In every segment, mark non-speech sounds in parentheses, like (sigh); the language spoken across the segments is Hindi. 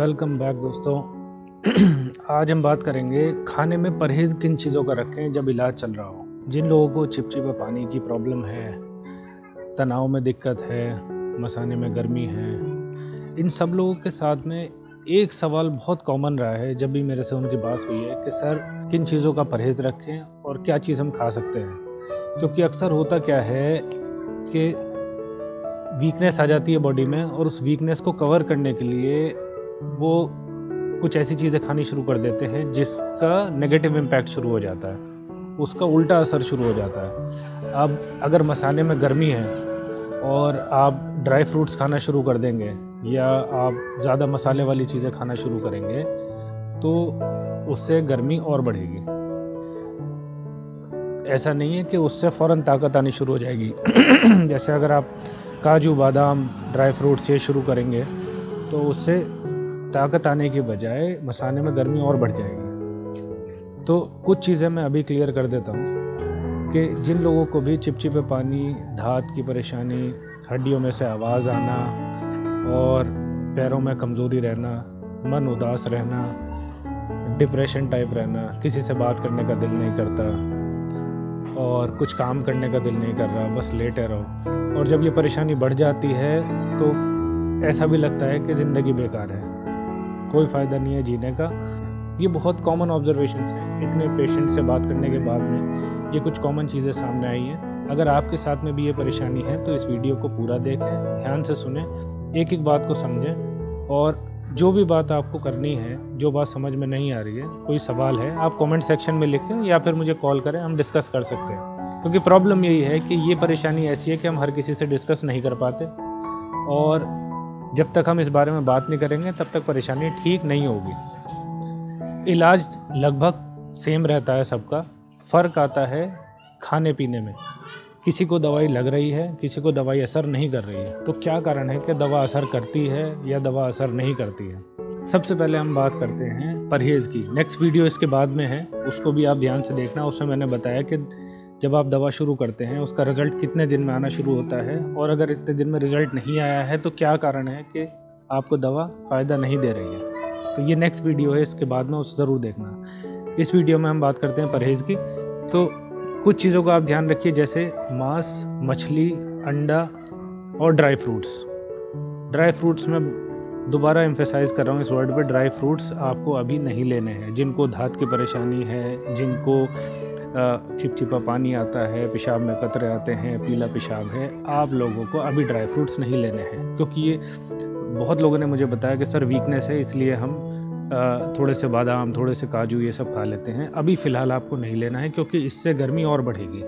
वेलकम बैक दोस्तों। (clears throat) आज हम बात करेंगे खाने में परहेज़ किन चीज़ों का रखें जब इलाज चल रहा हो। जिन लोगों को चिपचिपा पानी की प्रॉब्लम है, तनाव में दिक्कत है, मसाने में गर्मी है, इन सब लोगों के साथ में एक सवाल बहुत कॉमन रहा है, जब भी मेरे से उनकी बात हुई है कि, सर, किन चीज़ों का परहेज़ रखें और क्या चीज़ हम खा सकते हैं? क्योंकि अक्सर होता क्या है कि वीकनेस आ जाती है बॉडी में और उस वीकनेस को कवर करने के लिए वो कुछ ऐसी चीज़ें खानी शुरू कर देते हैं जिसका नेगेटिव इम्पैक्ट शुरू हो जाता है। उसका उल्टा असर शुरू हो जाता है। अब अगर मसाले में गर्मी है और आप ड्राई फ्रूट्स खाना शुरू कर देंगे या आप ज़्यादा मसाले वाली चीज़ें खाना शुरू करेंगे तो उससे गर्मी और बढ़ेगी। ऐसा नहीं है कि उससे फ़ौर ताकत आनी शुरू हो जाएगी। (clears throat) जैसे अगर आप काजू, बादाम ड्राई फ्रूट्स ये शुरू करेंगे तो उससे ताकत आने की बजाय मसाने में गर्मी और बढ़ जाएगी। तो कुछ चीज़ें मैं अभी क्लियर कर देता हूँ कि जिन लोगों को भी चिपचिपे पानी, धात की परेशानी, हड्डियों में से आवाज़ आना और पैरों में कमज़ोरी रहना, मन उदास रहना डिप्रेशन टाइप रहना, किसी से बात करने का दिल नहीं करता और कुछ काम करने का दिल नहीं कर रहा, बस लेटे रहो। और जब ये परेशानी बढ़ जाती है तो ऐसा भी लगता है कि ज़िंदगी बेकार है। कोई फ़ायदा नहीं है जीने का। ये बहुत कॉमन ऑब्जर्वेशन हैं। इतने पेशेंट से बात करने के बाद में ये कुछ कॉमन चीज़ें सामने आई हैं। अगर आपके साथ में भी ये परेशानी है तो इस वीडियो को पूरा देखें, ध्यान से सुने, एक एक बात को समझें और जो भी बात आपको करनी है, जो बात समझ में नहीं आ रही है, कोई सवाल है, आप कमेंट सेक्शन में लिखें या फिर मुझे कॉल करें, हम डिस्कस कर सकते हैं। क्योंकि प्रॉब्लम यही है कि ये परेशानी ऐसी है कि हम हर किसी से डिस्कस नहीं कर पाते और जब तक हम इस बारे में बात नहीं करेंगे, तब तक परेशानी ठीक नहीं होगी। इलाज लगभग सेम रहता है सबका। फ़र्क आता है खाने पीने में। किसी को दवाई लग रही है, किसी को दवाई असर नहीं कर रही है। तो क्या कारण है कि दवा असर करती है या दवा असर नहीं करती है? सबसे पहले हम बात करते हैं परहेज़ की। नेक्स्ट वीडियो इसके बाद में है। उसको भी आप ध्यान से देखना। उसमें मैंने बताया कि जब आप दवा शुरू करते हैं, उसका रिज़ल्ट कितने दिन में आना शुरू होता है? और अगर इतने दिन में रिज़ल्ट नहीं आया है तो क्या कारण है कि आपको दवा फ़ायदा नहीं दे रही है? तो ये नेक्स्ट वीडियो है, इसके बाद में उसे ज़रूर देखना। इस वीडियो में हम बात करते हैं परहेज़ की। तो कुछ चीज़ों का आप ध्यान रखिए, जैसे मांस, मछली, अंडा और ड्राई फ्रूट्स ड्राई फ्रूट्स में दोबारा एम्फेसाइज कर रहा हूँ, इस वर्ड पे ड्राई फ्रूट्स आपको अभी नहीं लेने हैं। जिनको धात की परेशानी है, जिनको चिपचिपा पानी आता है, पेशाब में कतरे आते हैं, पीला पेशाब है, आप लोगों को अभी ड्राई फ्रूट्स नहीं लेने हैं। क्योंकि ये बहुत लोगों ने मुझे बताया कि सर वीकनेस है, इसलिए हम थोड़े से बादाम, थोड़े से काजू, ये सब खा लेते हैं। अभी फ़िलहाल आपको नहीं लेना है, क्योंकि इससे गर्मी और बढ़ेगी।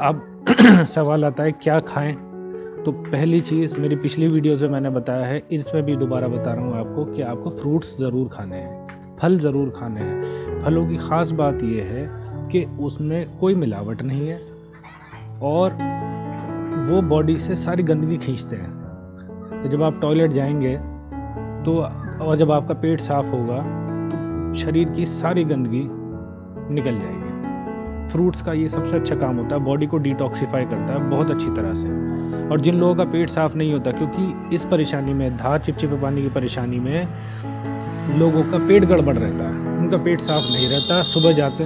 अब (clears throat) सवाल आता है, क्या खाएँ? तो पहली चीज़ मेरी पिछली वीडियो से मैंने बताया है, इसमें भी दोबारा बता रहा हूँ आपको कि आपको फ्रूट्स ज़रूर खाने हैं, फल ज़रूर खाने हैं। फलों की ख़ास बात यह है कि उसमें कोई मिलावट नहीं है और वो बॉडी से सारी गंदगी खींचते हैं। तो जब आप टॉयलेट जाएँगे तो और जब आपका पेट साफ़ होगा तो शरीर की सारी गंदगी निकल जाएगी। फ्रूट्स का ये सबसे अच्छा काम होता है बॉडी को डिटॉक्सीफाई करता है बहुत अच्छी तरह से। और जिन लोगों का पेट साफ़ नहीं होता, क्योंकि इस परेशानी में, धार चिपचिपे पानी की परेशानी में लोगों का पेट गड़बड़ रहता है। उनका पेट साफ़ नहीं रहता, सुबह जाते,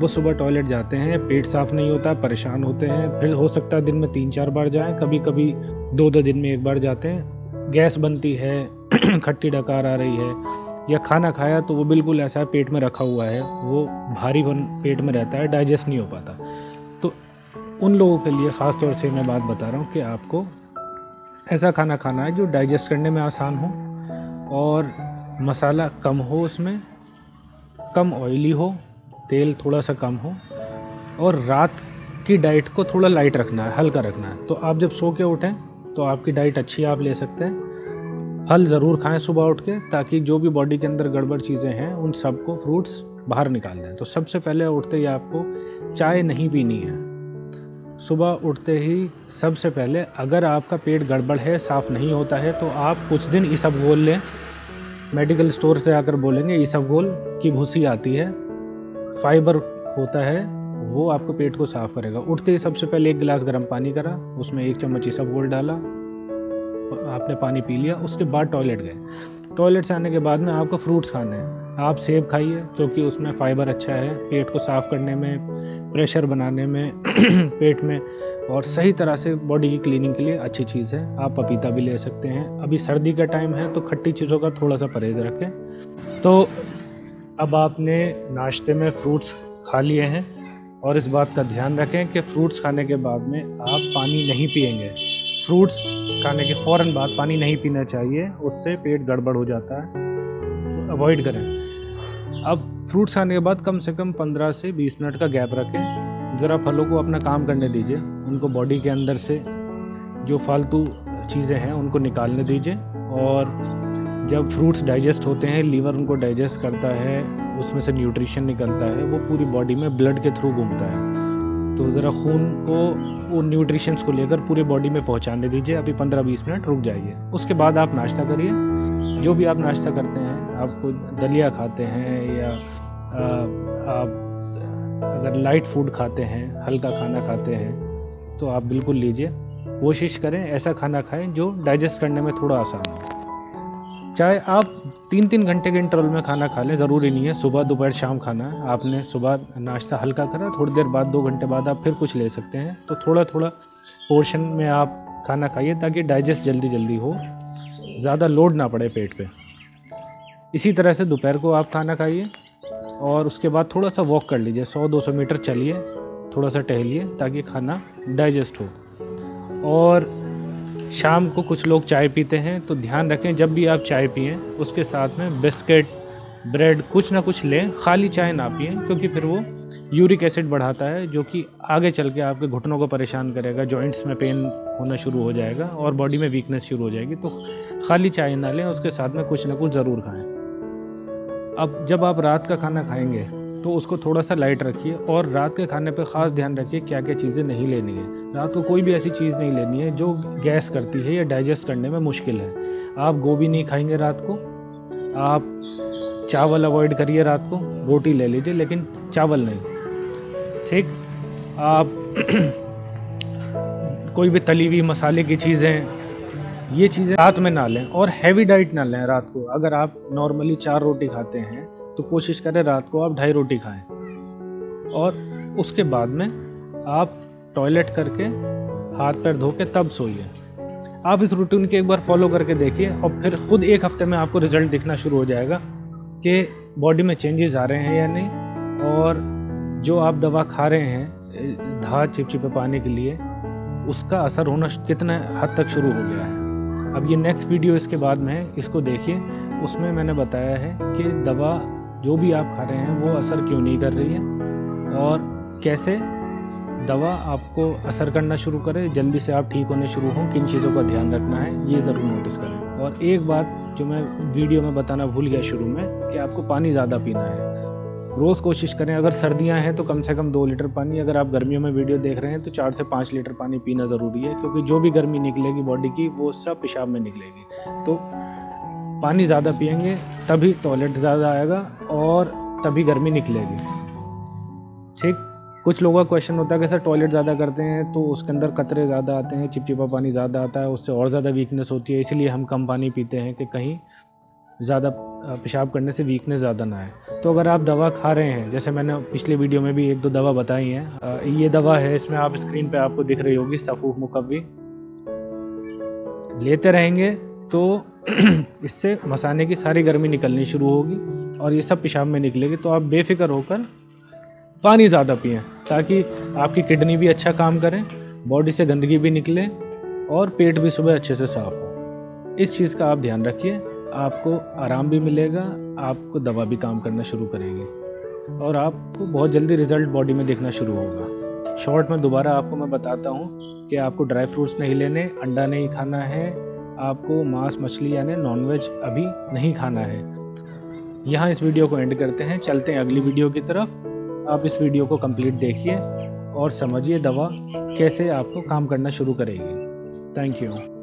वो सुबह टॉयलेट जाते हैं, पेट साफ़ नहीं होता, परेशान होते हैं। फिर हो सकता है दिन में तीन चार बार जाएँ कभी कभी दो दो दिन में एक बार जाते हैं। गैस बनती है, (clears throat) खट्टी डकार आ रही है या खाना खाया तो वो बिल्कुल ऐसा पेट में रखा हुआ है, वो भारी बन पेट में रहता है डाइजेस्ट नहीं हो पाता। तो उन लोगों के लिए ख़ास तौर से मैं बात बता रहा हूँ कि आपको ऐसा खाना खाना है जो डाइजेस्ट करने में आसान हो और मसाला कम हो उसमें, कम ऑयली हो, तेल थोड़ा सा कम हो और रात की डाइट को थोड़ा लाइट रखना है, हल्का रखना है। तो आप जब सो के उठें तो आपकी डाइट अच्छी आप ले सकते हैं। फल ज़रूर खाएँ सुबह उठ के, ताकि जो भी बॉडी के अंदर गड़बड़ चीज़ें हैं, उन सबको फ्रूट्स बाहर निकाल दें। तो सबसे पहले उठते ही आपको चाय नहीं पीनी है। सुबह उठते ही सबसे पहले अगर आपका पेट गड़बड़ है, साफ़ नहीं होता है तो आप कुछ दिन ईसबगोल लें। मेडिकल स्टोर से आकर बोलेंगे ईसबगोल की भूसी आती है, फाइबर होता है, वो आपको पेट को साफ़ करेगा। उठते ही सबसे पहले एक गिलास गर्म पानी करा, उसमें एक चम्मच सब गोल डाला। आपने पानी पी लिया, उसके बाद टॉयलेट गए। टॉयलेट से आने के बाद में आपको फ्रूट्स खाने हैं। आप सेब खाइए, क्योंकि उसमें फ़ाइबर अच्छा है, पेट को साफ़ करने में प्रेशर बनाने में, (clears throat) पेट में, और सही तरह से बॉडी की क्लीनिंग के लिए अच्छी चीज़ है। आप पपीता भी ले सकते हैं। अभी सर्दी का टाइम है तो खट्टी चीज़ों का थोड़ा सा परहेज़ रखें। तो अब आपने नाश्ते में फ्रूट्स खा लिए हैं, और इस बात का ध्यान रखें कि फ्रूट्स खाने के बाद में आप पानी नहीं पिएँगे फ्रूट्स खाने के फ़ौर बाद पानी नहीं पीना चाहिए, उससे पेट गड़बड़ हो जाता है। तो अवॉइड करें। अब फ्रूट्स खाने के बाद कम से कम 15 से 20 मिनट का गैप रखें। ज़रा फलों को अपना काम करने दीजिए, उनको बॉडी के अंदर से जो फालतू चीज़ें हैं, उनको निकालने दीजिए। और जब फ्रूट्स डाइजेस्ट होते हैं लीवर उनको डाइजेस्ट करता है, उसमें से न्यूट्रिशन निकलता है, वो पूरी बॉडी में ब्लड के थ्रू घूमता है। तो ज़रा खून को, वो न्यूट्रिशंस को लेकर पूरे बॉडी में पहुँचाने दीजिए। अभी 15-20 मिनट रुक जाइए। उसके बाद आप नाश्ता करिए। जो भी आप नाश्ता करते हैं आपको दलिया खाते हैं या आप अगर लाइट फ़ूड खाते हैं, हल्का खाना खाते हैं तो आप बिल्कुल लीजिए। कोशिश करें ऐसा खाना खाएँ जो डाइजेस्ट करने में थोड़ा आसान हो। चाहे आप तीन तीन घंटे के इंटरवल में खाना खा लें, ज़रूरी नहीं है। सुबह, दोपहर, शाम खाना है। आपने सुबह नाश्ता हल्का करा, थोड़ी देर बाद, दो घंटे बाद आप फिर कुछ ले सकते हैं। तो थोड़ा थोड़ा पोर्शन में आप खाना खाइए ताकि डाइजेस्ट जल्दी जल्दी हो। ज़्यादा लोड ना पड़े पेट पे। इसी तरह से दोपहर को आप खाना खाइए और उसके बाद थोड़ा सा वॉक कर लीजिए। सौ दो मीटर चलिए थोड़ा सा टहलिए ताकि खाना डाइजेस्ट हो। और शाम को कुछ लोग चाय पीते हैं तो ध्यान रखें, जब भी आप चाय पिए, उसके साथ में बिस्किट, ब्रेड, कुछ ना कुछ लें, खाली चाय ना पिए, क्योंकि फिर वो यूरिक एसिड बढ़ाता है, जो कि आगे चल के आपके घुटनों को परेशान करेगा जॉइंट्स में पेन होना शुरू हो जाएगा, और बॉडी में वीकनेस शुरू हो जाएगी तो खाली चाय ना लें, उसके साथ में कुछ ना कुछ ज़रूर खाएँ। अब जब आप रात का खाना खाएँगे तो उसको थोड़ा सा लाइट रखिए और रात के खाने पर ख़ास ध्यान रखिए क्या क्या चीज़ें नहीं लेनी है। रात को कोई भी ऐसी चीज़ नहीं लेनी है जो गैस करती है या डाइजेस्ट करने में मुश्किल है। आप गोभी नहीं खाएँगे रात को, आप चावल अवॉइड करिए रात को, रोटी ले लीजिए, लेकिन चावल नहीं। ठीक? आप (clears throat) कोई भी तली हुई मसाले की चीज़ें ये चीज़ें रात में ना लें और हैवी डाइट ना लें रात को। अगर आप नॉर्मली चार रोटी खाते हैं तो कोशिश करें रात को आप ढाई रोटी खाएँ। और उसके बाद में आप टॉयलेट करके हाथ पैर धो के तब सोइए। आप इस रूटीन के एक बार फॉलो करके देखिए और फिर खुद एक हफ़्ते में आपको रिज़ल्ट दिखना शुरू हो जाएगा कि बॉडी में चेंजेस आ रहे हैं या नहीं। और जो आप दवा खा रहे हैं धा चिपचिपे पाने के लिए, उसका असर होना कितने हद तक शुरू हो गया है। अब ये नेक्स्ट वीडियो इसके बाद में है, इसको देखिए। उसमें मैंने बताया है कि दवा जो भी आप खा रहे हैं, वो असर क्यों नहीं कर रही है और कैसे दवा आपको असर करना शुरू करे, जल्दी से आप ठीक होने शुरू हों, किन चीज़ों का ध्यान रखना है, ये ज़रूर नोटिस करें। और एक बात जो मैं वीडियो में बताना भूल गया शुरू में, कि आपको पानी ज़्यादा पीना है। रोज़ कोशिश करें, अगर सर्दियाँ हैं तो कम से कम दो लीटर पानी, अगर आप गर्मियों में वीडियो देख रहे हैं तो चार से पाँच लीटर पानी पीना ज़रूरी है, क्योंकि जो भी गर्मी निकलेगी बॉडी की, वो सब पेशाब में निकलेगी। तो पानी ज़्यादा पियेंगे, तभी टॉयलेट ज़्यादा आएगा और तभी गर्मी निकलेगी। ठीक? कुछ लोगों का क्वेश्चन होता है कि सर टॉयलेट ज़्यादा करते हैं तो उसके अंदर कतरे ज़्यादा आते हैं, चिपचिपा पानी ज़्यादा आता है, उससे और ज़्यादा वीकनेस होती है, इसीलिए हम कम पानी पीते हैं कि कहीं ज़्यादा पेशाब करने से वीकनेस ज़्यादा ना आए। तो अगर आप दवा खा रहे हैं, जैसे मैंने पिछले वीडियो में भी एक दो दवा बताई हैं ये दवा है, इसमें आप स्क्रीन पे आपको दिख रही होगी, सफूफ मुकवी लेते रहेंगे तो (clears throat) इससे मसाने की सारी गर्मी निकलनी शुरू होगी और ये सब पेशाब में निकलेगी। तो आप बेफिक्र होकर पानी ज़्यादा पिए, ताकि आपकी किडनी भी अच्छा काम करें, बॉडी से गंदगी भी निकले और पेट भी सुबह अच्छे से साफ़ हो। इस चीज़ का आप ध्यान रखिए। आपको आराम भी मिलेगा, आपको दवा भी काम करना शुरू करेगी। और आपको बहुत जल्दी रिज़ल्ट बॉडी में देखना शुरू होगा। शॉर्ट में दोबारा आपको मैं बताता हूँ कि आपको ड्राई फ्रूट्स नहीं लेने, अंडा नहीं खाना है, आपको मांस, मछली यानी नॉनवेज अभी नहीं खाना है। यहाँ इस वीडियो को एंड करते हैं। चलते हैं अगली वीडियो की तरफ़। आप इस वीडियो को कंप्लीट देखिए और समझिए दवा कैसे आपको काम करना शुरू करेगी। Thank you